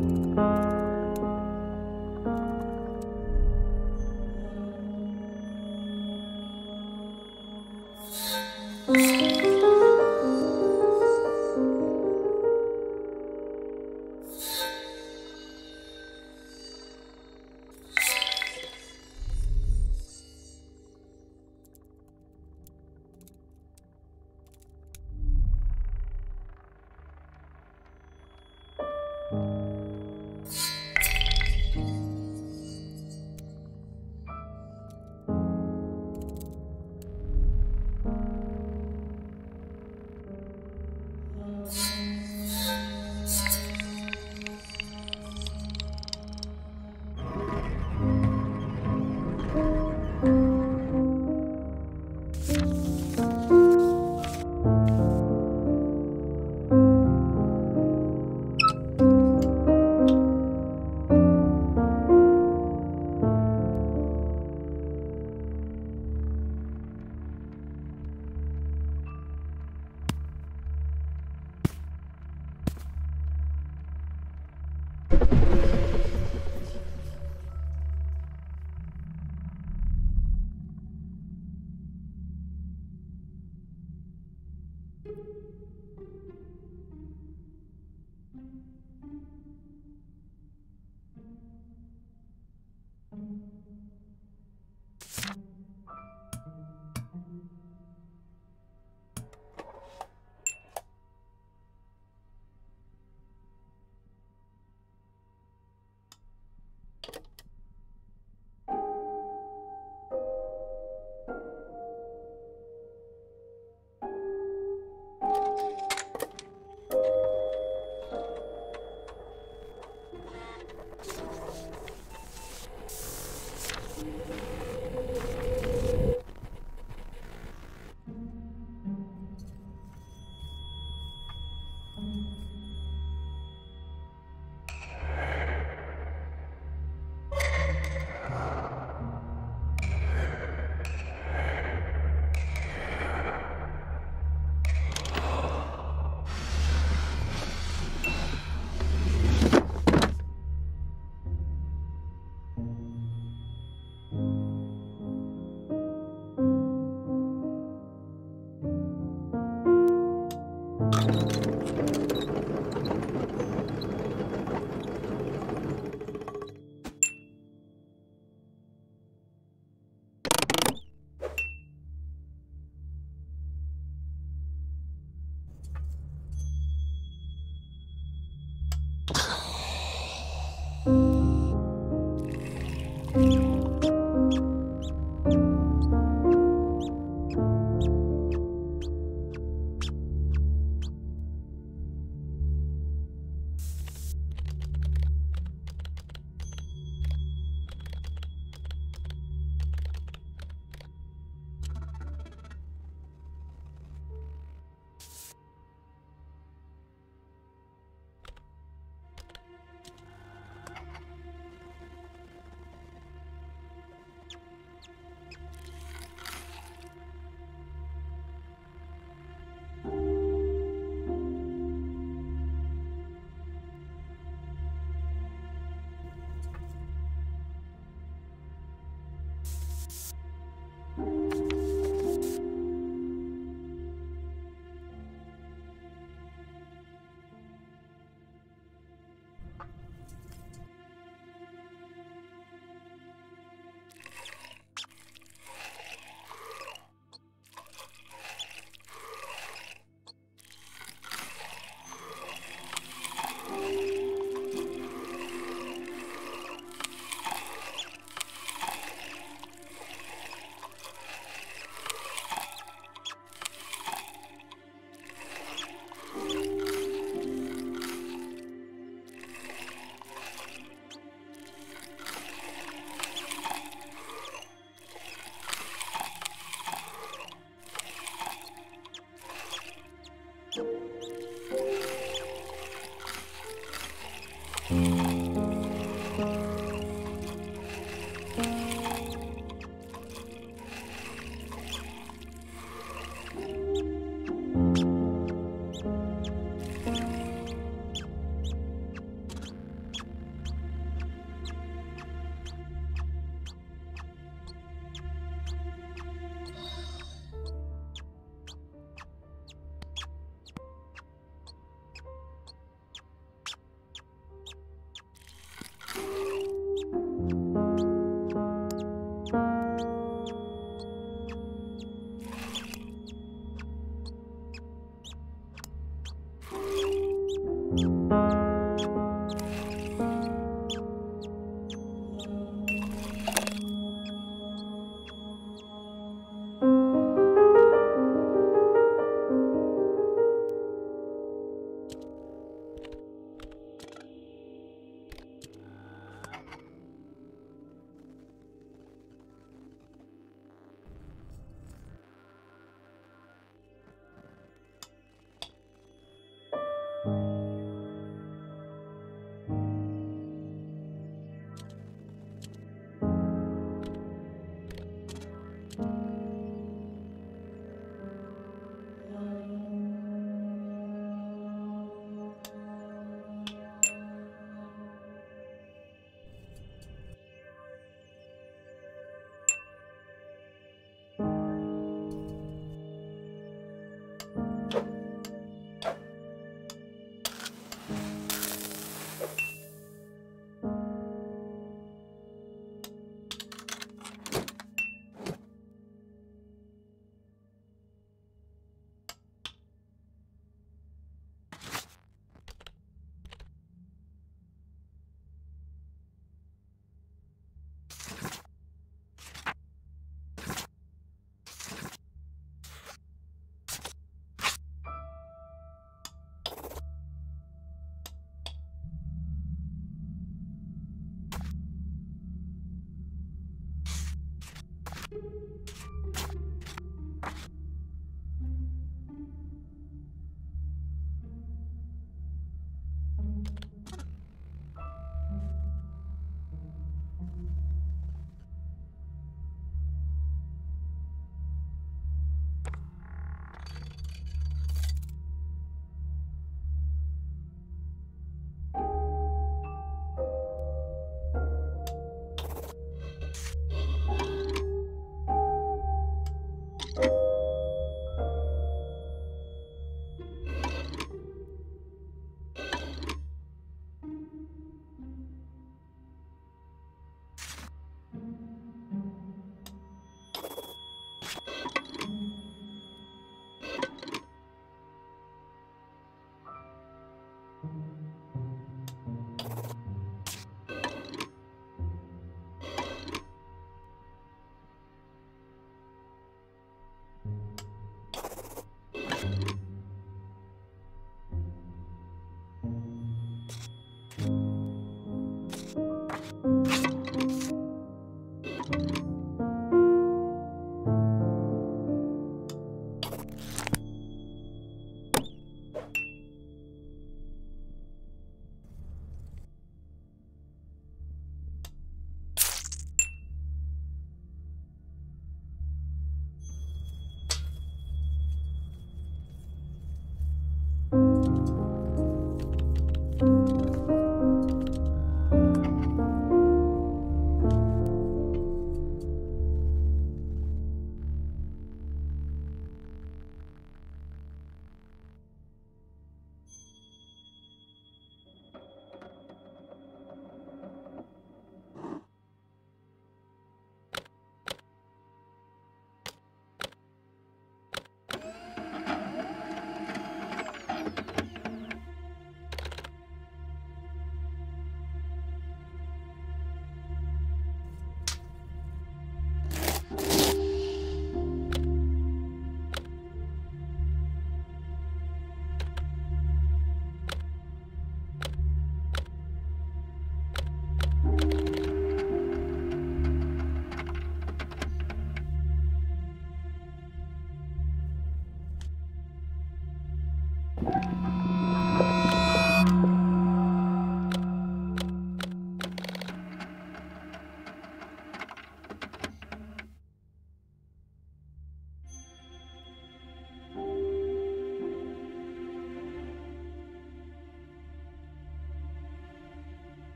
Música Música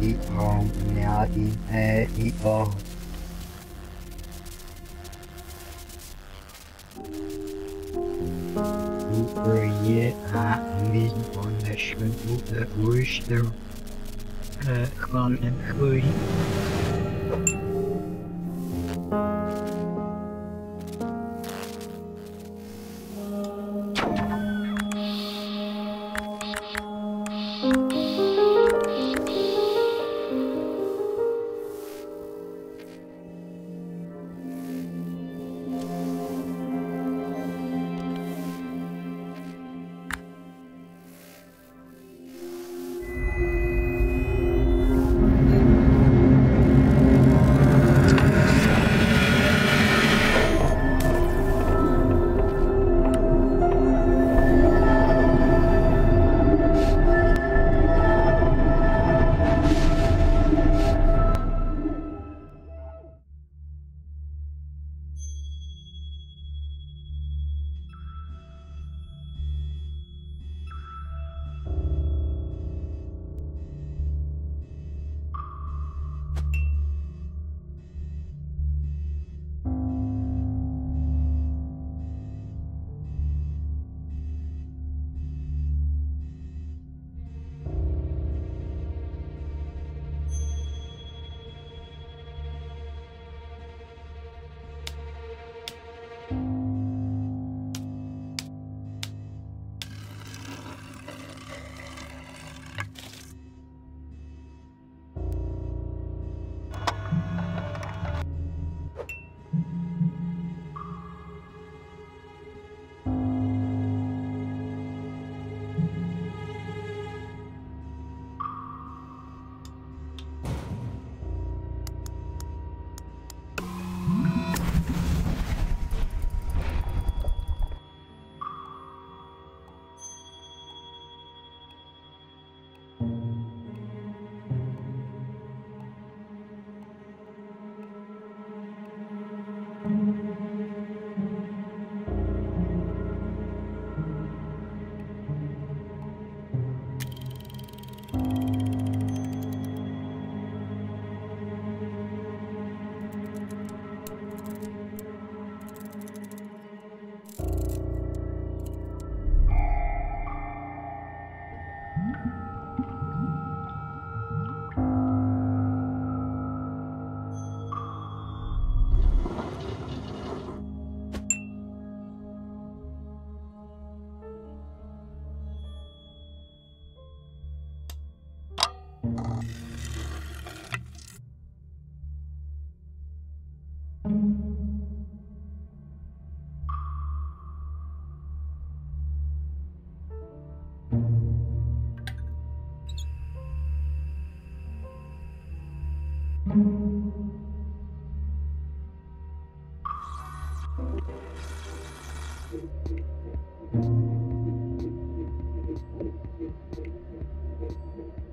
Energi omnia in eio. Super je a min onderscheid de woester van uh, een groei.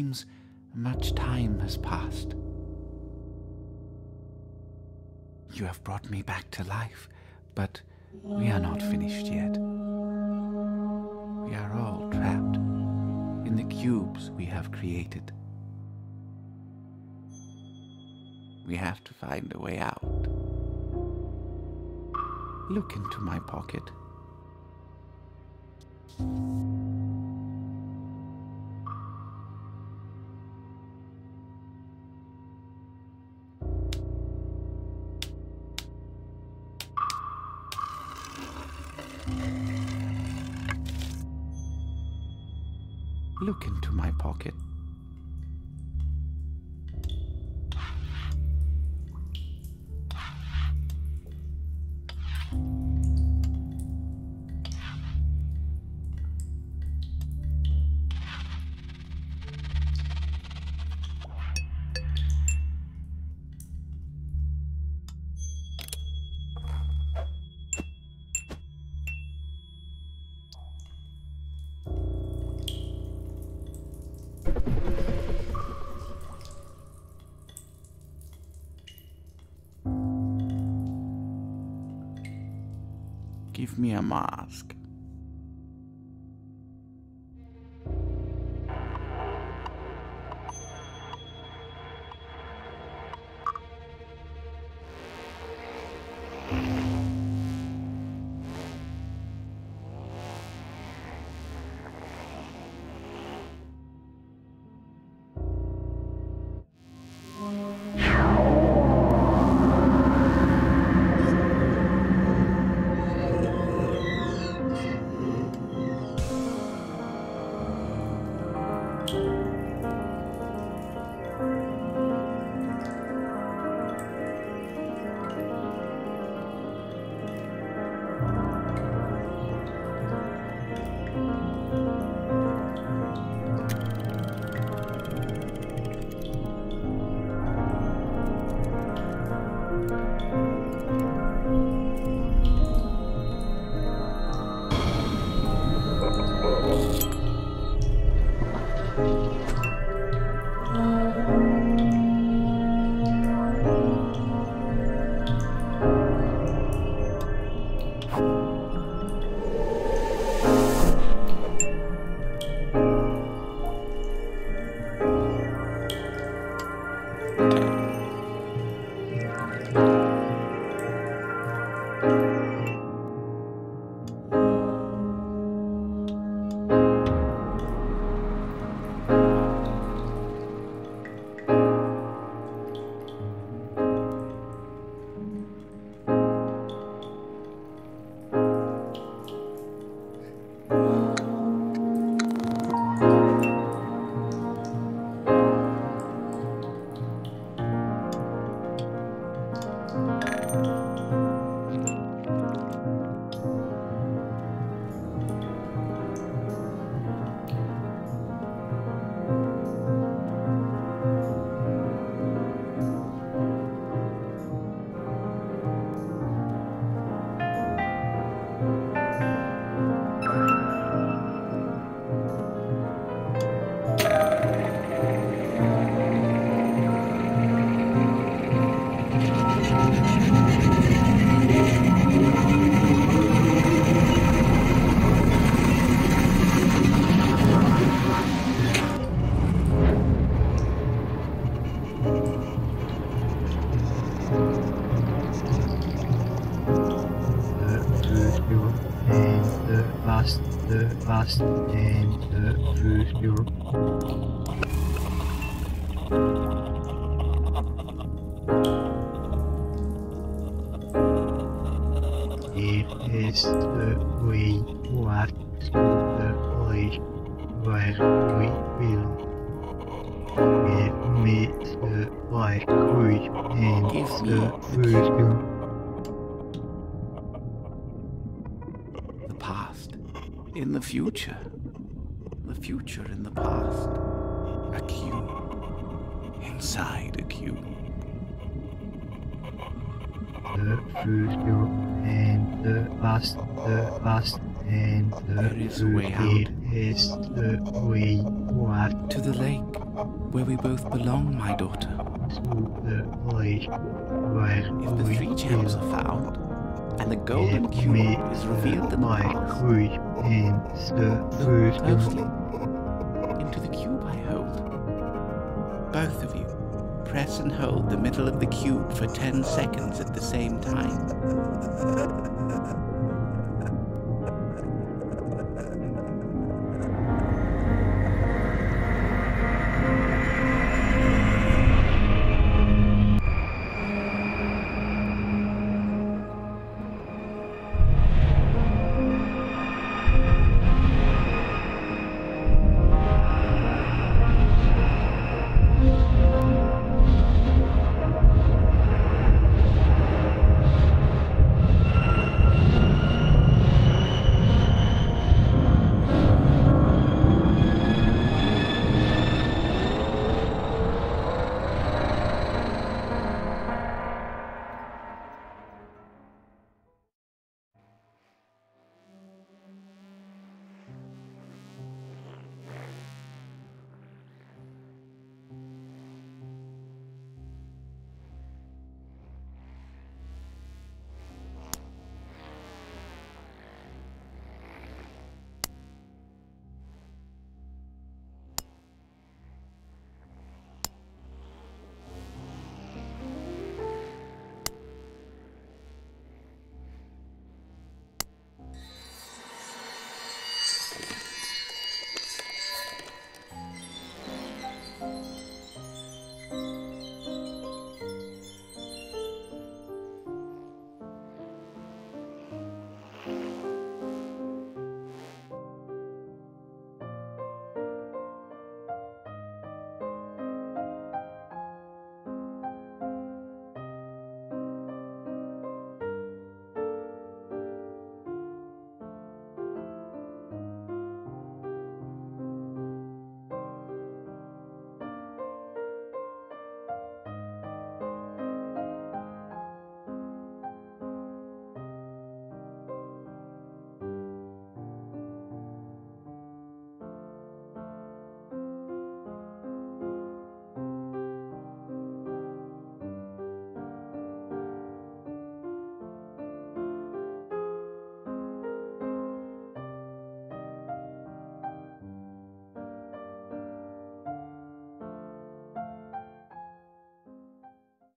Seems much time has passed. You have brought me back to life, but we are not finished yet. We are all trapped in the cubes we have created. We have to find a way out. Look into my pocket. Look into my pocket. Música the last and the future. It is the way what to the place where we will get meet the like we and Give the future. In the future. The future in the past. A cube. Inside a cube. the future and the past, the past and the There is a way out. is the way what To the lake, where we both belong, my daughter. to the lake where If the three gems are found, and the golden cube is revealed in the past, in the look first closely into the cube I hold. Both of you, press and hold the middle of the cube for 10 seconds at the same time.